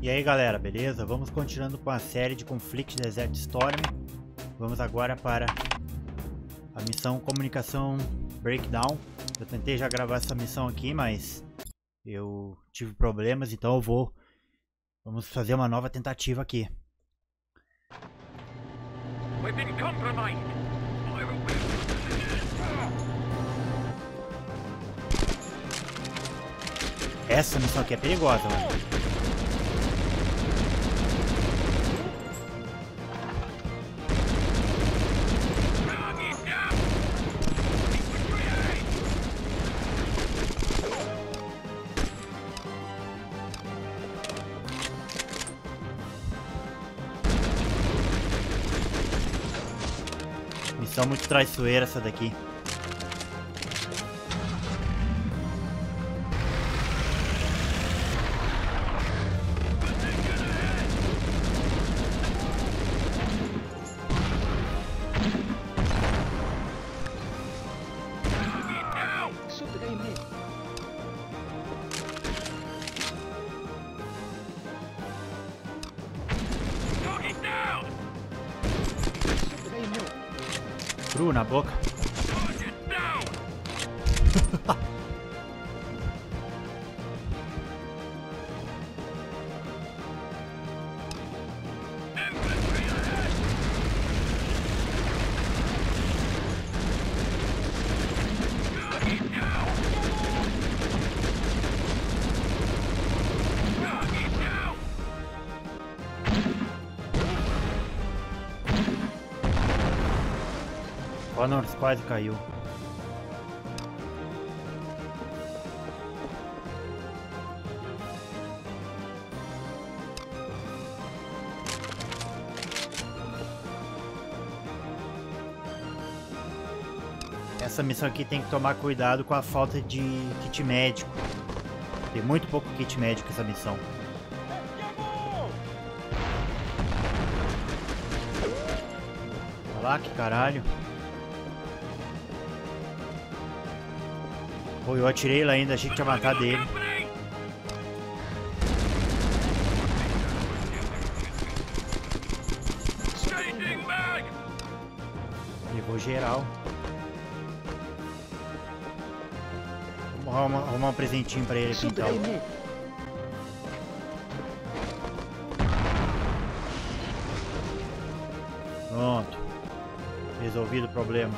E aí galera, beleza? Vamos continuando com a série de Conflict Desert Storm. Vamos agora para a missão Comunicação Breakdown. Eu tentei já gravar essa missão aqui, mas eu tive problemas, então eu vou... Vamos fazer uma nova tentativa aqui. Essa missão aqui é perigosa, mano. Muito traiçoeira essa daqui. Cru na boca. Connors quase caiu. Essa missão aqui tem que tomar cuidado com a falta de kit médico. Tem muito pouco kit médico essa missão. Olha lá, que caralho. Pô, eu atirei lá ainda, achei que tinha matado ele. Levou geral. Vamos arrumar, arrumar um presentinho pra ele aqui então. Pronto. Resolvido o problema.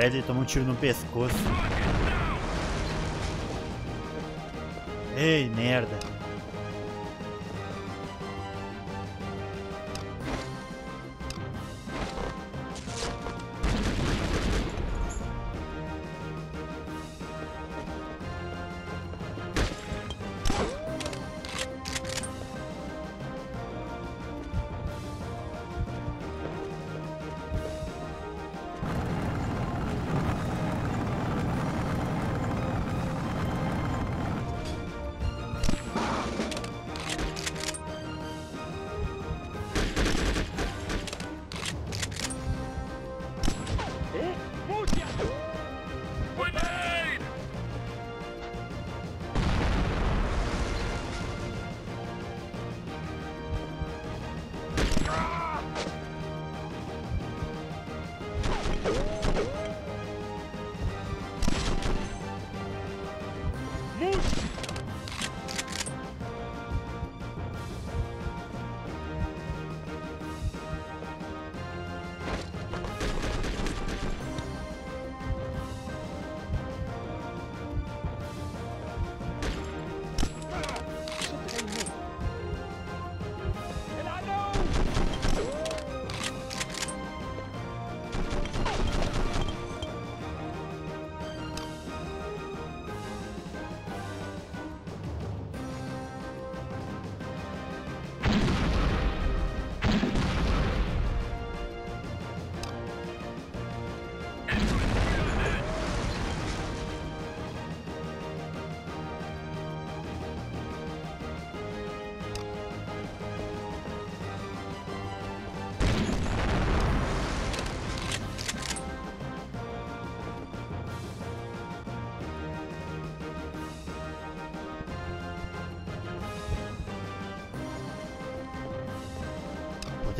O Bradley toma um tiro no pescoço. Ei, merda.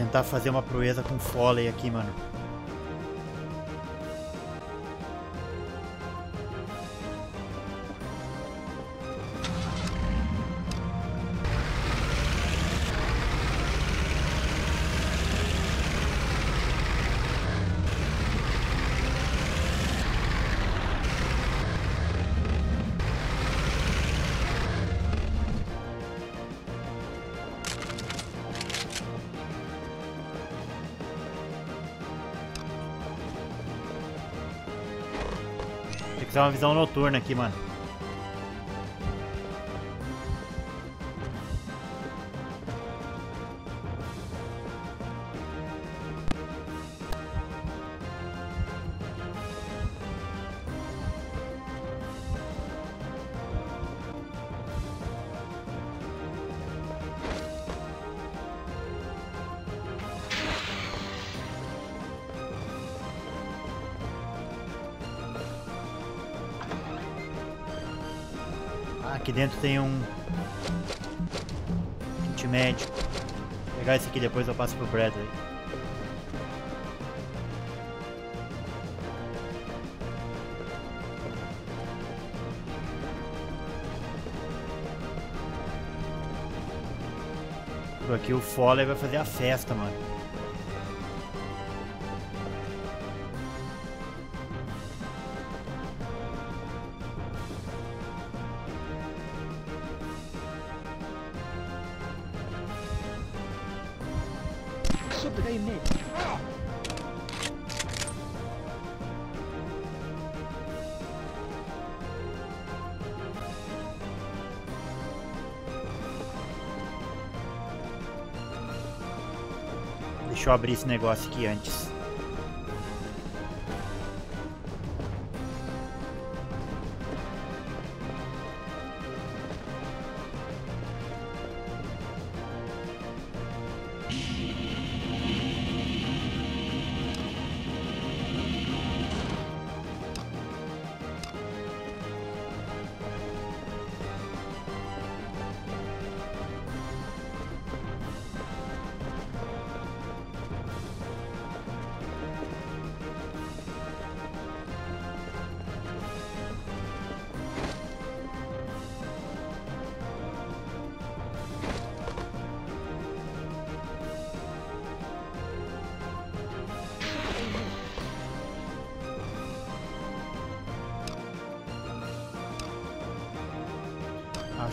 Tentar fazer uma proeza com Foley aqui, mano. Uma visão noturna aqui, mano. Aqui dentro tem um kit médico. Vou pegar esse aqui depois eu passo pro Bradley. Aqui o Foley vai fazer a festa, mano. Eu abrir esse negócio aqui antes.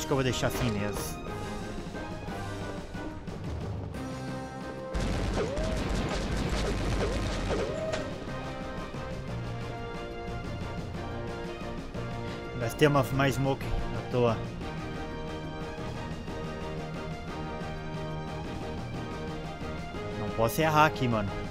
Acho que eu vou deixar assim mesmo. Gastei uma mais smoke à toa. Não posso errar aqui, mano.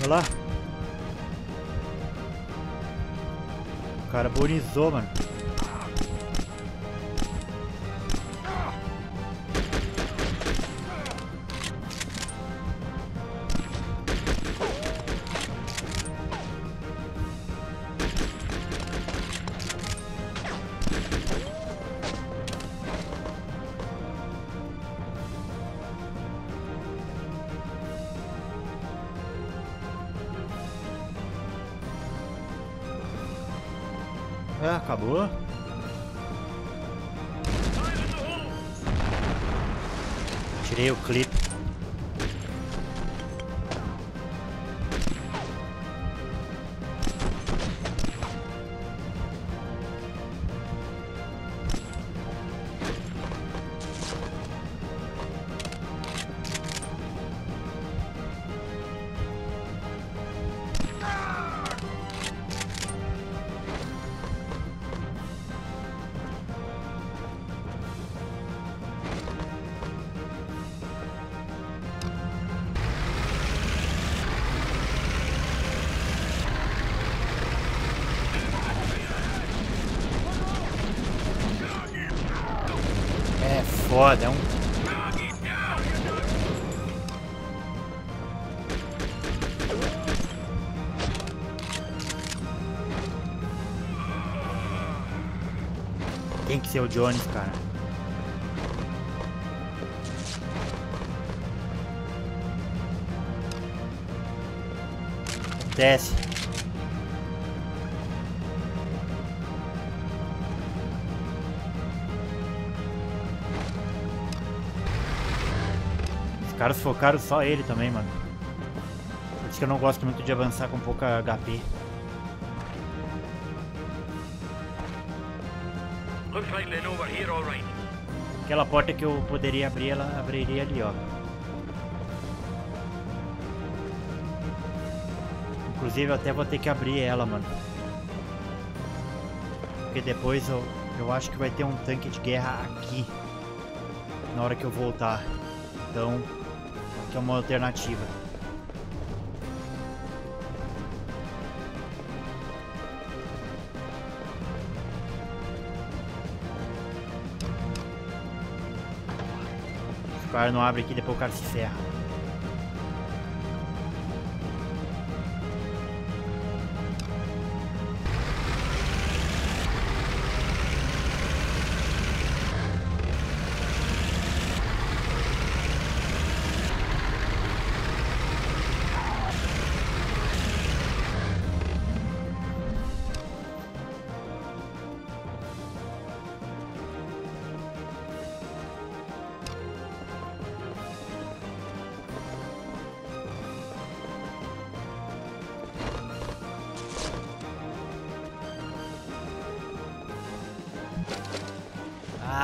Olha lá. O cara bonizou, mano. Acabou. Tirei o clipe. Tem que ser o Jones, cara. Desce. Os caras focaram só ele também, mano. Isso que eu não gosto muito de avançar com pouca HP. Aquela porta que eu poderia abrir, ela abriria ali, ó. Inclusive eu até vou ter que abrir ela, mano. Porque depois eu, eu acho que vai ter um tanque de guerra aqui. Na hora que eu voltar. Então, que é uma alternativa. Cara não abre aqui, depois o cara se ferra.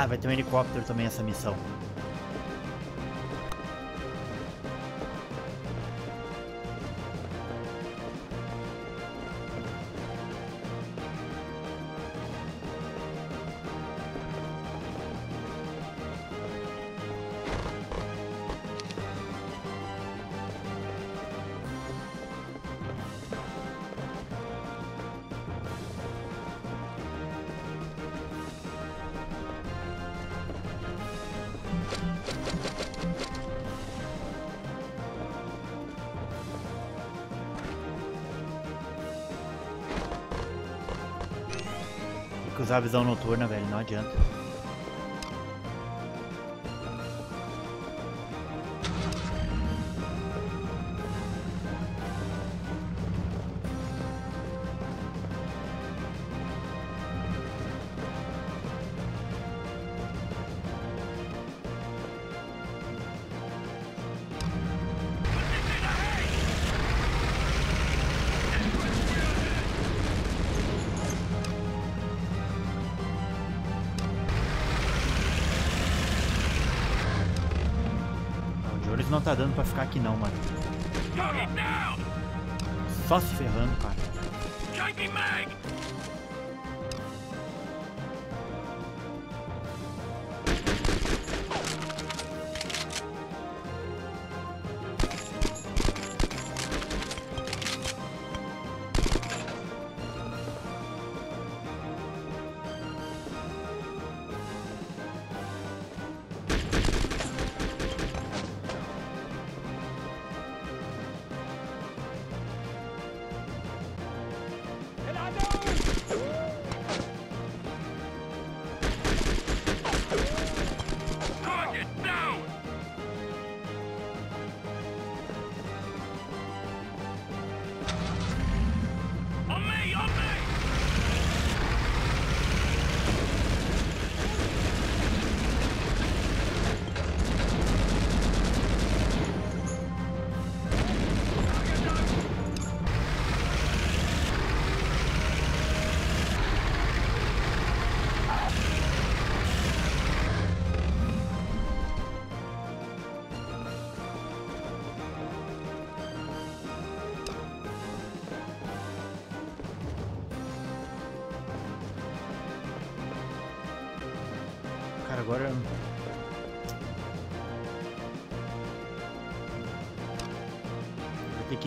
Ah, vai ter um helicóptero também essa missão. Que usar a visão noturna, velho, não adianta. Okay.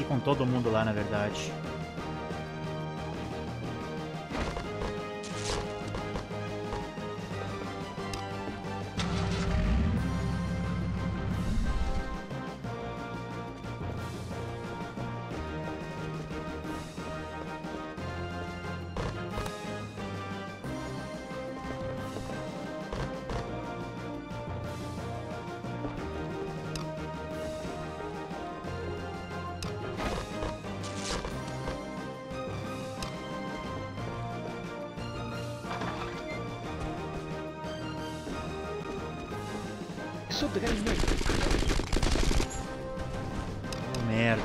Com todo mundo lá, na verdade. Sobrei-me. Oh, merda.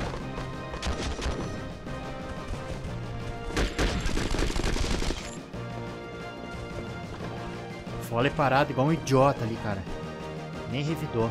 Fole parado igual um idiota ali, cara. Nem revidou.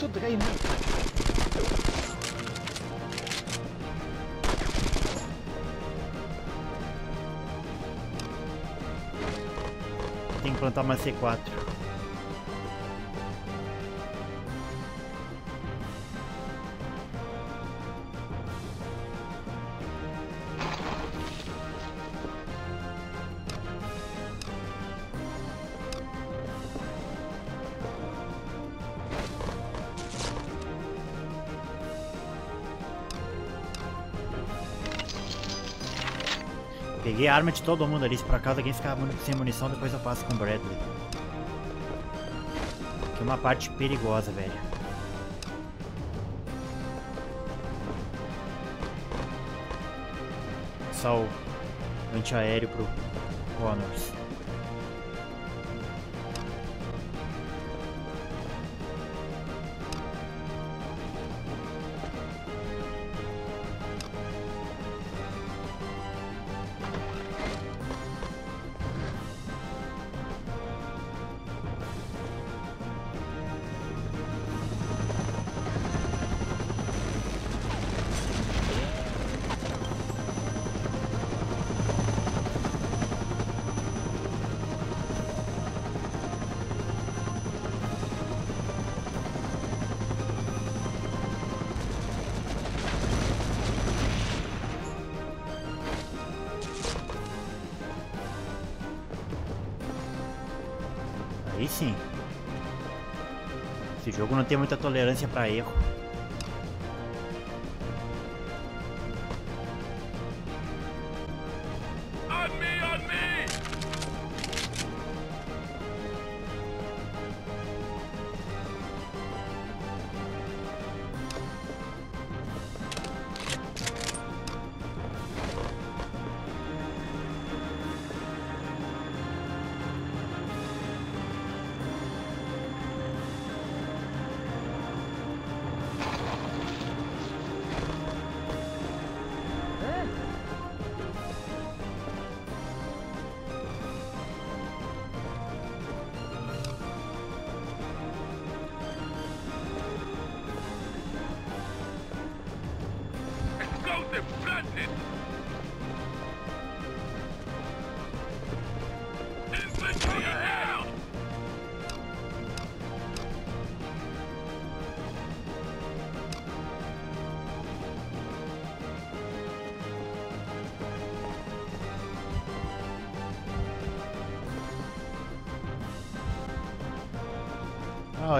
Sobrei-me. Tem que plantar uma C4. Arma de todo mundo ali. Se por acaso alguém ficar sem munição, depois eu passo com o Bradley. Que é uma parte perigosa, velho. Só o antiaéreo pro Connors. Sim. Esse jogo não tem muita tolerância pra erro.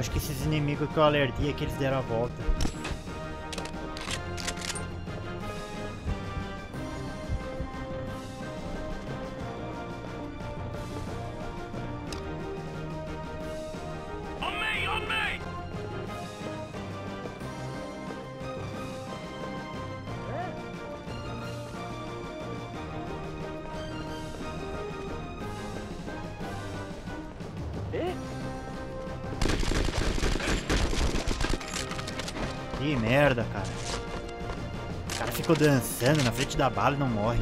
Acho que esses inimigos que eu alertei aqui eles deram a volta. Que merda, cara. O cara ficou dançando na frente da bala e não morre.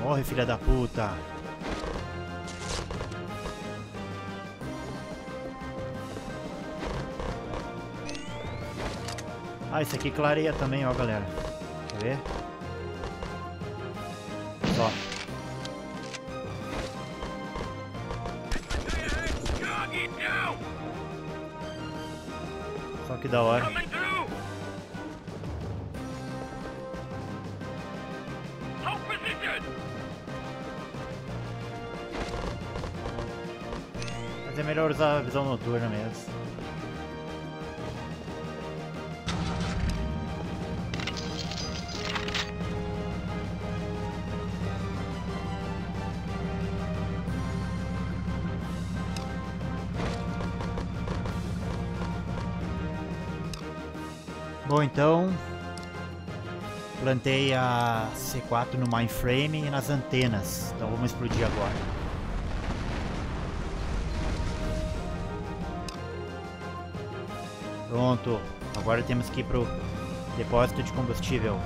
Morre, filha da puta. Esse aqui clareia também, ó, galera. Quer ver? Down! Só que da hora. Bom, então plantei a C4 no mainframe e nas antenas. Então vamos explodir agora. Pronto. Agora temos que ir pro depósito de combustível.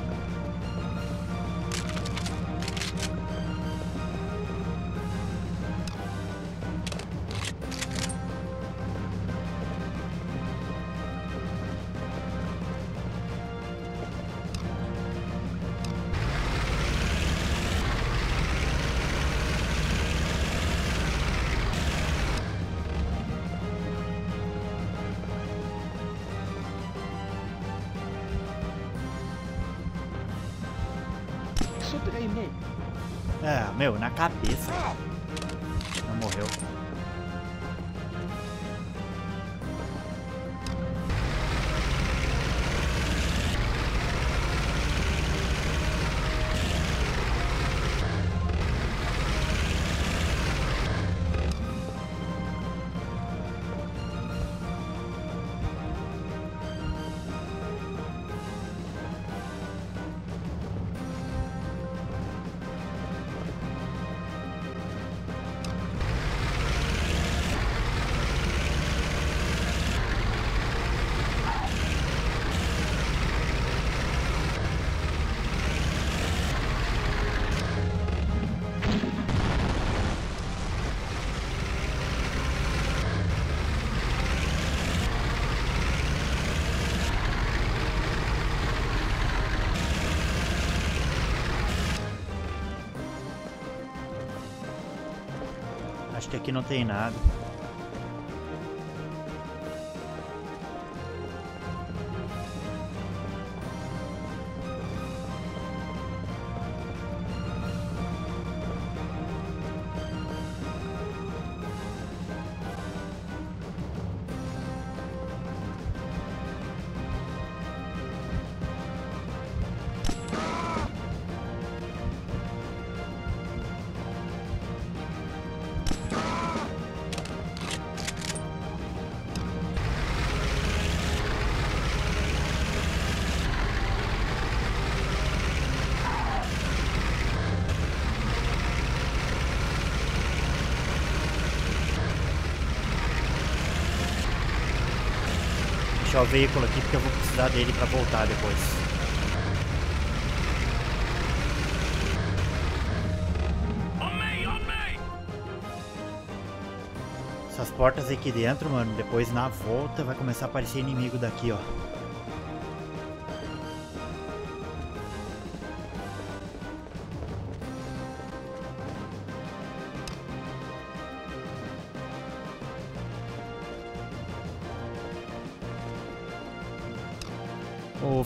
É, meu, na cabeça. Que aqui não tem nada. Deixar o veículo aqui porque eu vou precisar dele para voltar depois. Essas portas aqui dentro, mano, depois na volta vai começar a aparecer inimigo daqui, ó.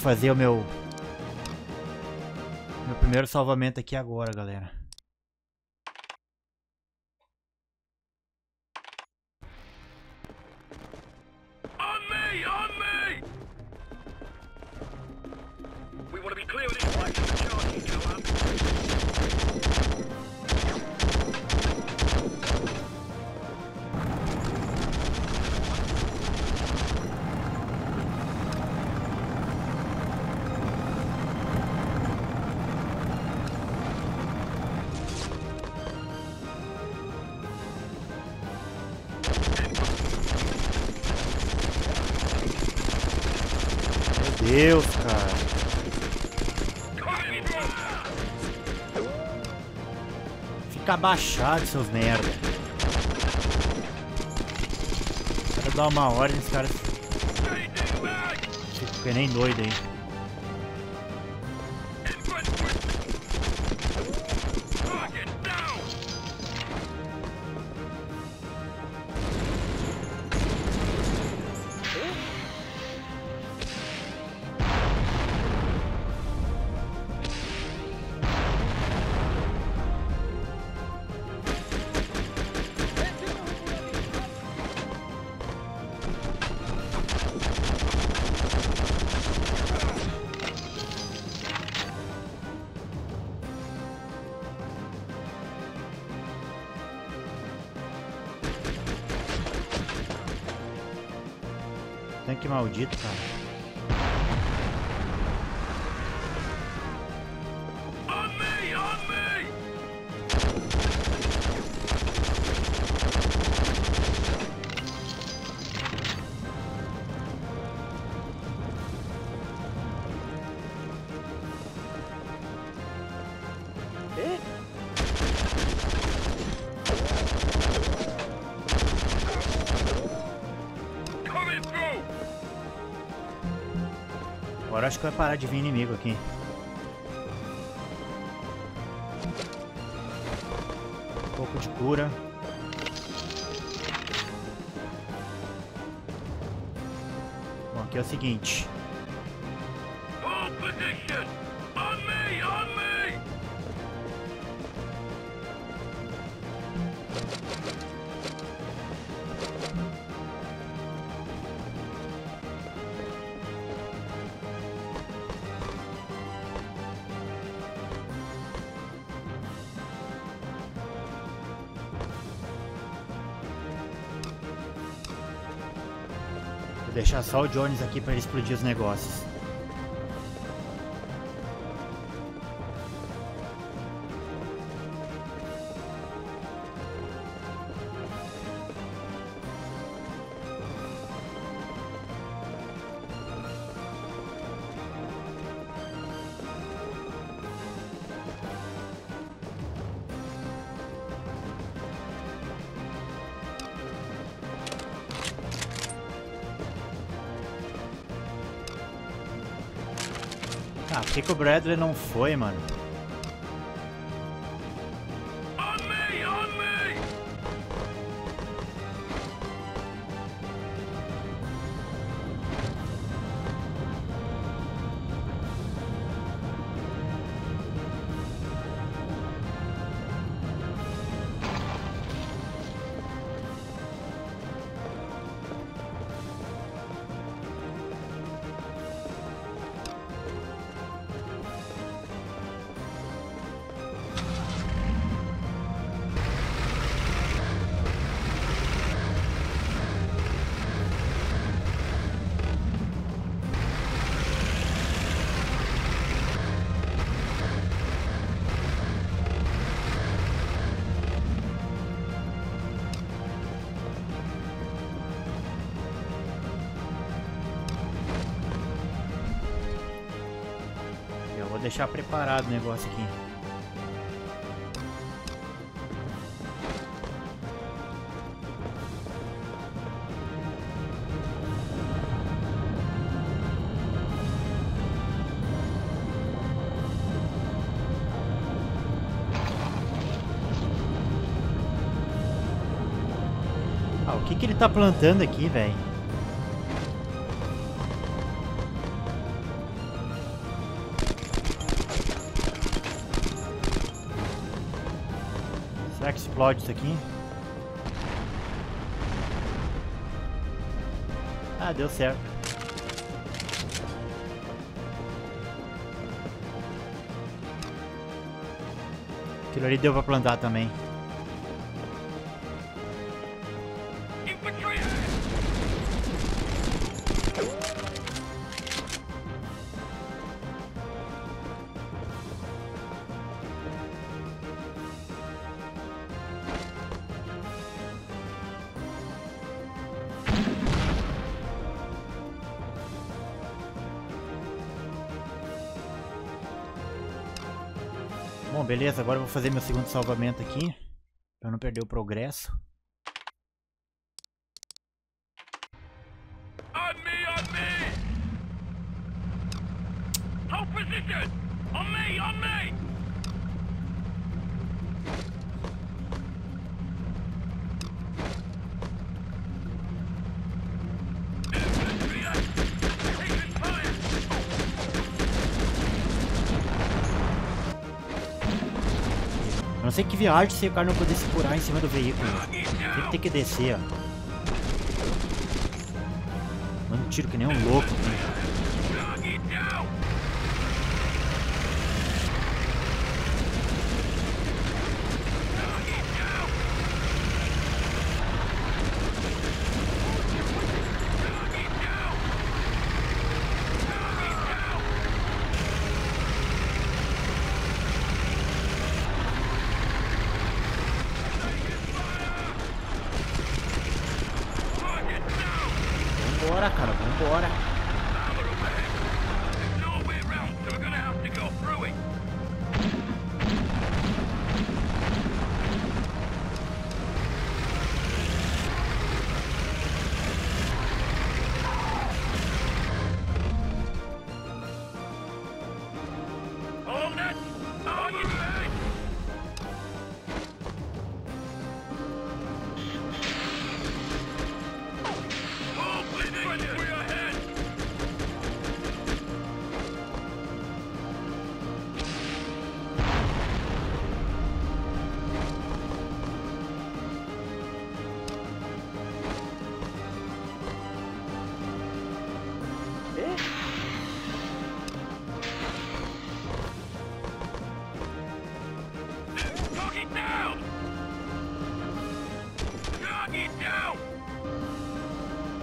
Fazer o meu meu primeiro salvamento aqui agora, galera. Abaixado, seus merda. Quero dar uma ordem, os caras que nem doido aí. Tanque maldito, cara. Parar de vir inimigo aqui. Um pouco de cura. Bom, aqui é o seguinte. Deixar só o Jones aqui pra ele explodir os negócios. O Bradley não foi, mano? Deixar preparado o negócio aqui. Ah, o que que ele tá plantando aqui, velho? Explode isso aqui? Ah, deu certo. Aquilo ali deu pra plantar também. Beleza, agora eu vou fazer meu segundo salvamento aqui. Pra não perder o progresso. Viagem se o cara não poder se curar em cima do veículo. Tem que descer, ó. Um tiro que nem um louco. aqui.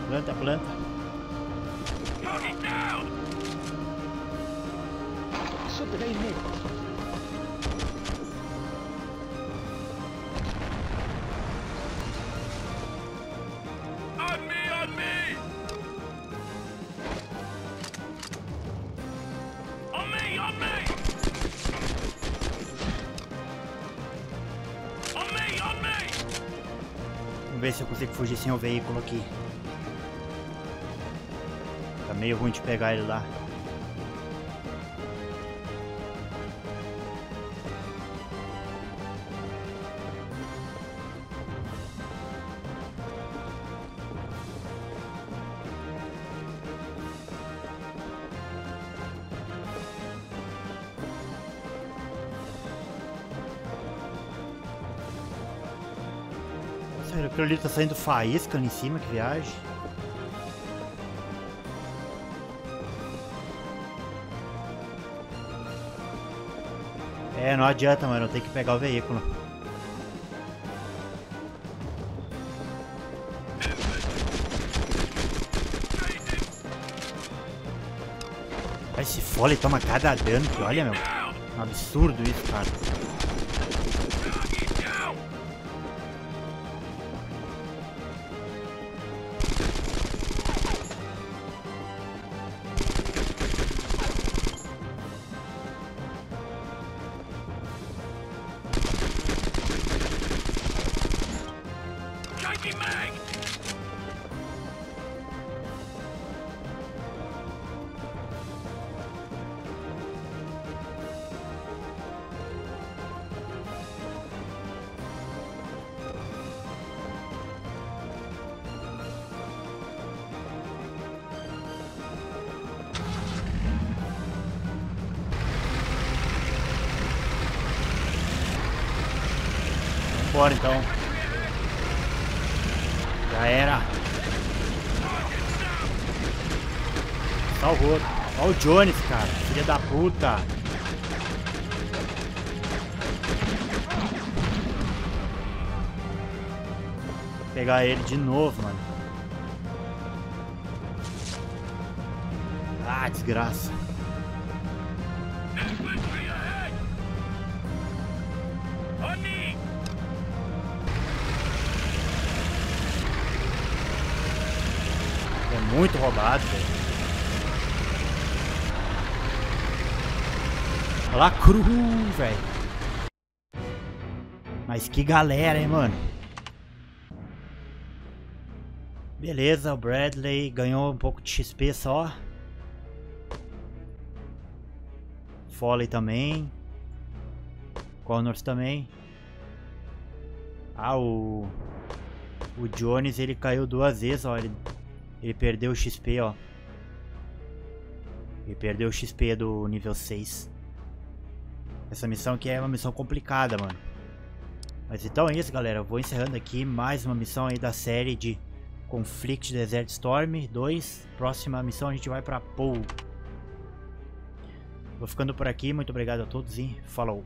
Planta, planta. Target down! On me, on me! On me, on me! On me, on me! Vamos ver se eu consigo fugir sem o veículo aqui. Meio ruim de pegar ele lá. Nossa, aquilo ali tá saindo faísca ali em cima, que viagem. Não adianta, mano, eu tenho que pegar o veículo. Vai se foda, ele toma cada dano que olha, meu. Um absurdo isso, cara. Jones, cara. Filha da puta. Vou pegar ele de novo, mano. Ah, desgraça. É muito roubado, velho. Lá, cru, velho. Mas que galera, hein, mano. Beleza, o Bradley ganhou um pouco de XP só. Foley também. Connors também. Ah, o... O Jones, ele caiu duas vezes, ó. Ele, ele perdeu o XP, ó. Ele perdeu o XP do nível 6. Essa missão aqui é uma missão complicada, mano. Mas então é isso, galera. Eu vou encerrando aqui mais uma missão aí da série de Conflict Desert Storm 2. Próxima missão a gente vai pra Poe. Vou ficando por aqui. Muito obrigado a todos e falou.